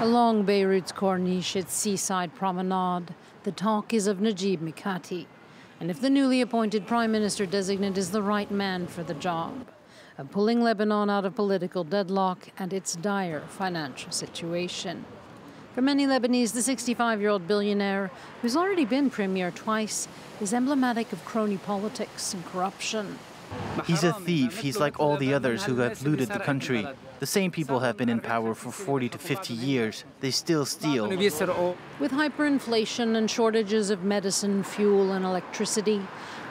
Along Beirut's Corniche, its seaside promenade, the talk is of Najib Mikati, and if the newly appointed prime minister designate is the right man for the job, of pulling Lebanon out of political deadlock and its dire financial situation. For many Lebanese, the 65 year old billionaire, who's already been premier twice, is emblematic of crony politics and corruption. He's a thief. He's like all the others who have looted the country. The same people have been in power for 40 to 50 years. They still steal. With hyperinflation and shortages of medicine, fuel, and electricity,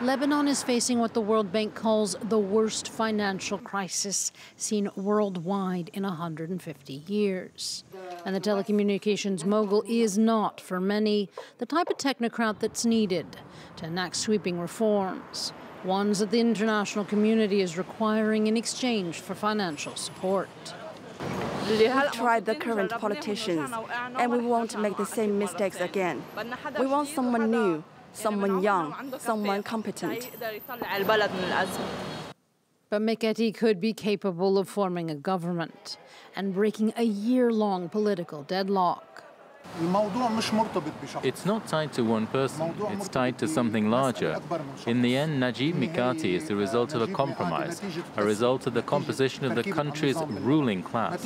Lebanon is facing what the World Bank calls the worst financial crisis seen worldwide in 150 years. And the telecommunications mogul is not, for many, the type of technocrat that's needed to enact sweeping reforms ones that the international community is requiring in exchange for financial support. We have tried the current politicians, and we won't make the same mistakes again. We want someone new, someone young, someone competent. But Mikati could be capable of forming a government and breaking a year long political deadlock. It's not tied to one person, it's tied to something larger. In the end, Najib Mikati is the result of a compromise, a result of the composition of the country's ruling class.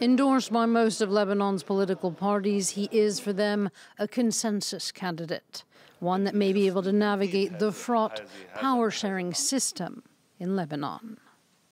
Endorsed by most of Lebanon's political parties, he is for them a consensus candidate, one that may be able to navigate the fraught power sharing system in Lebanon.